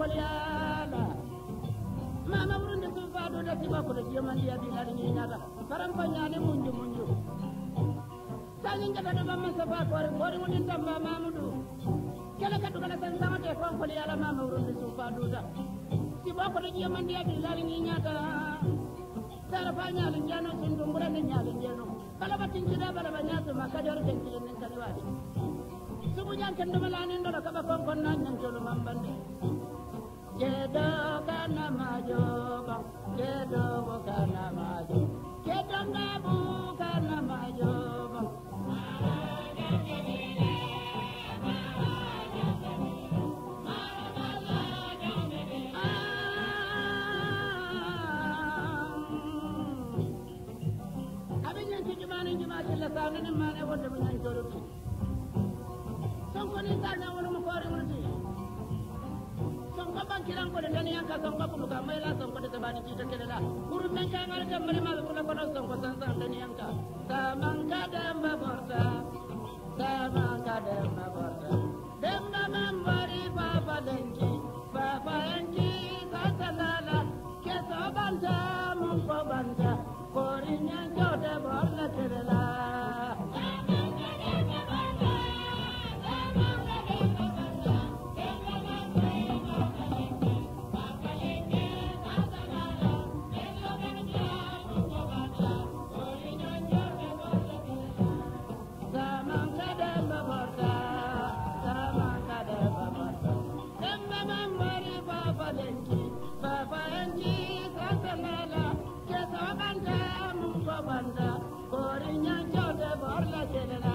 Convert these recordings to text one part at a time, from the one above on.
yaala mama wurunde sufa ɗuɗa siba koɗo jiyomandi yaadi laɗi ñiñata paran ko ñaane munju munju sa ñancata ɗo ɓamman safa koore koore ondin tan mba mamuɗu kala ka dugala san sama te kon ko yala ma ma wurin su fa duda si ko da jiya man dia bi lalin ni nyata sara fa nyalin jano sun dumbura ni nyalin jano kala ba tin jida bala ba nyata ma ka jor den tin nin kan wadi su bu jan kan do malani ndo kedo kana majoba kedo kana majoba kedo nabu kana majoba ാണ് ഞാൻ ചോദിച്ചു സംഘം എന്താണ് അവനും കോരി വിളിച്ചു ne wanda mun yanki rufi son ko ni sana wani mu kore wurti son ko ban kiran ko da tan yanka son ko kuma mai la son ko da tabani ci ta kuru men ka ngal mal kula ko son ko san san yanka saman ka da ma borta varsa, korunyan çölde varla senin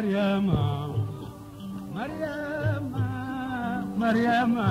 Mariama, Mariama. Mariama,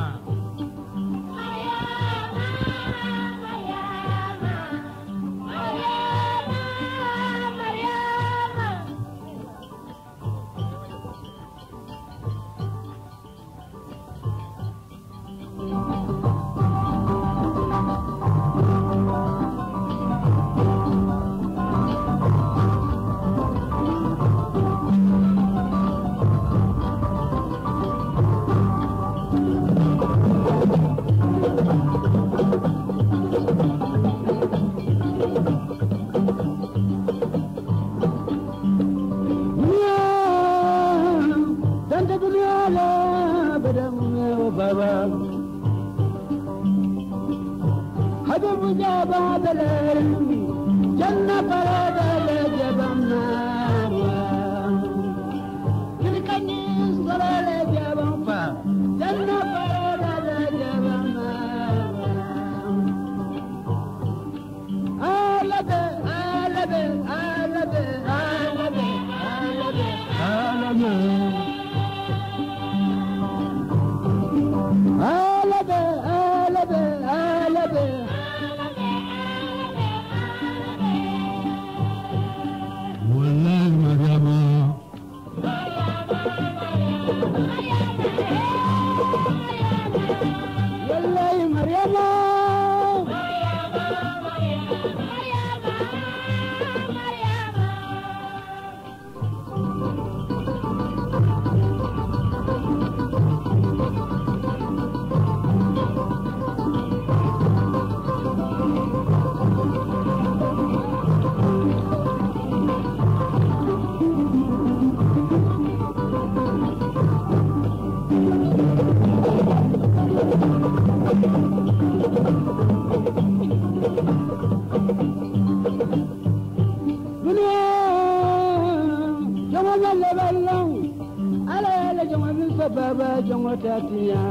对呀。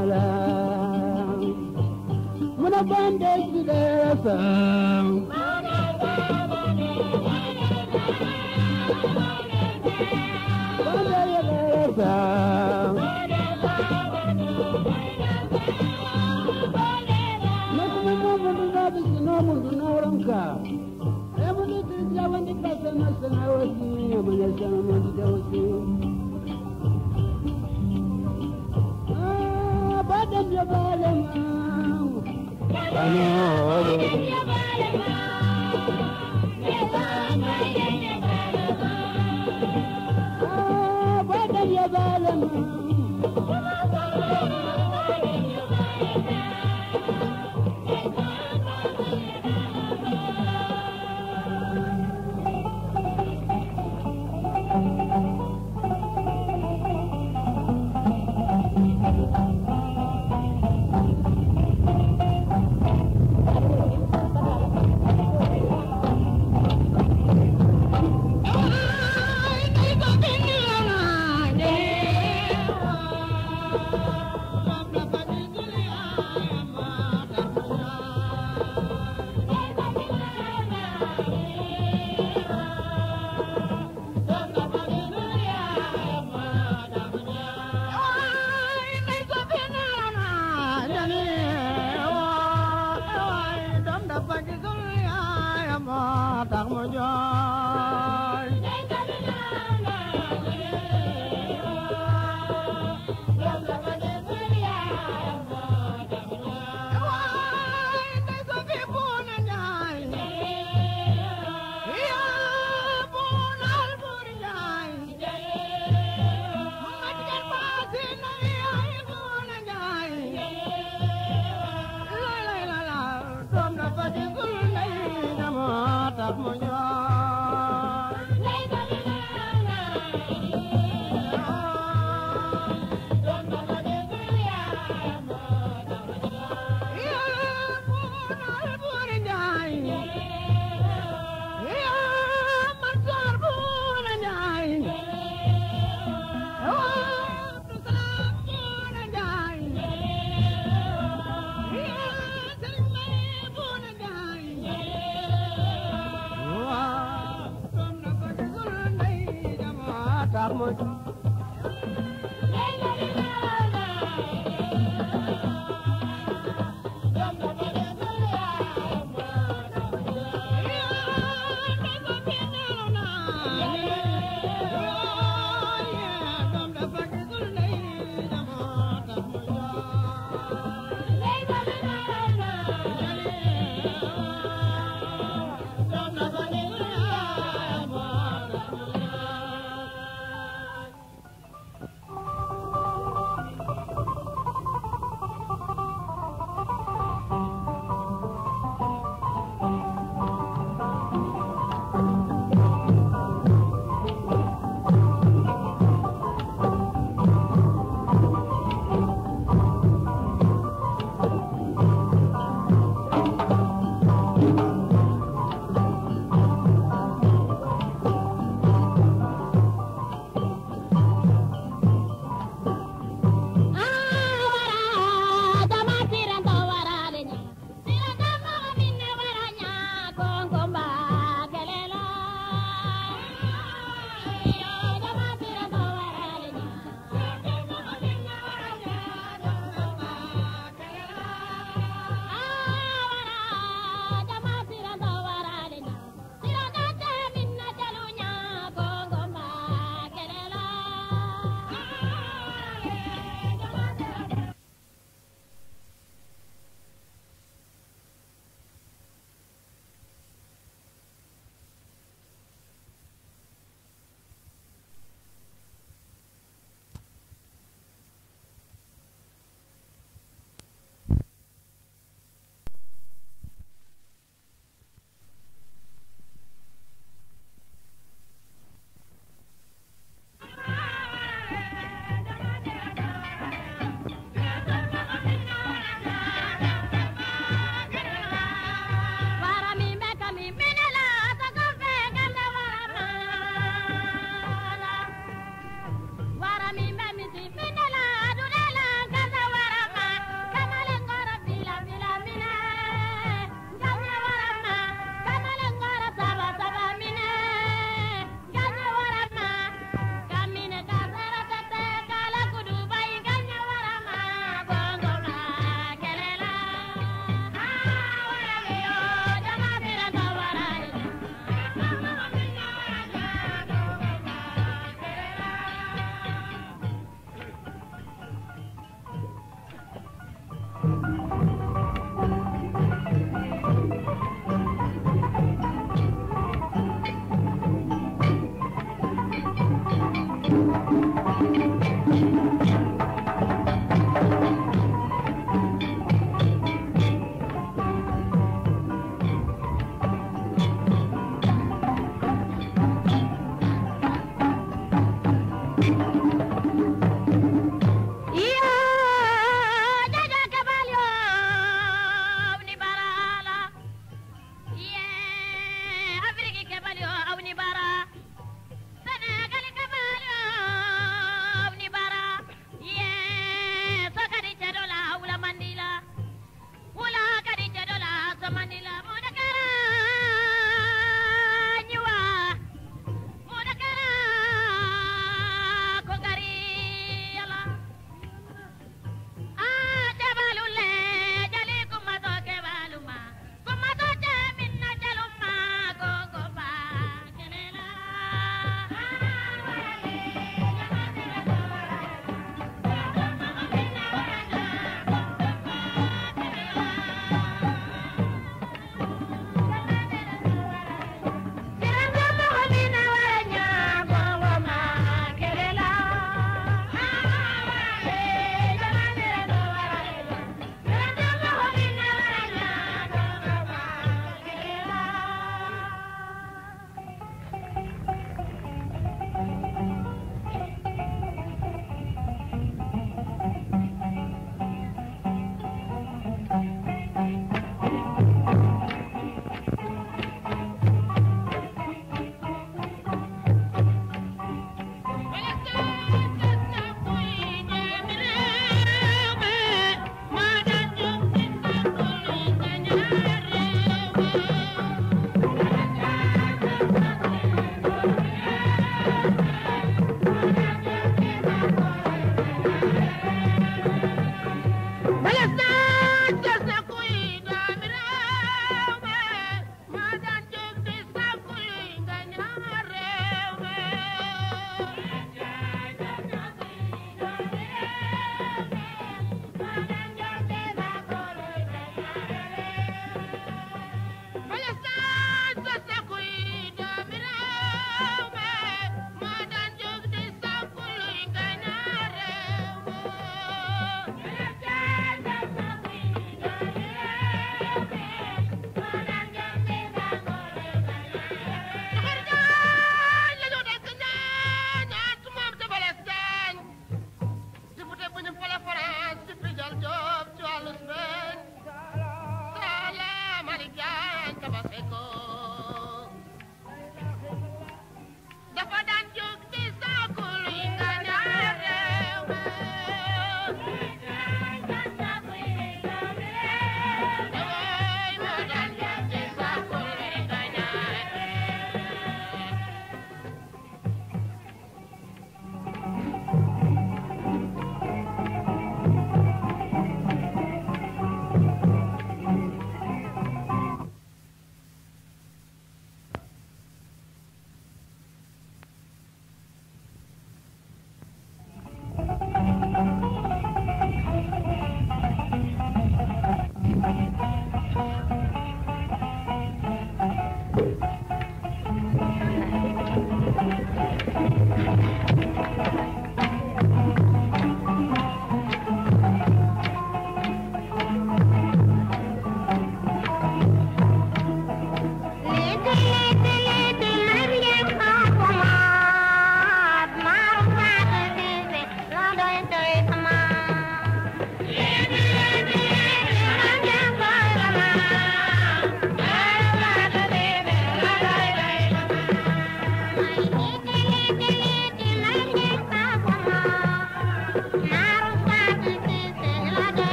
now.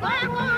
Xale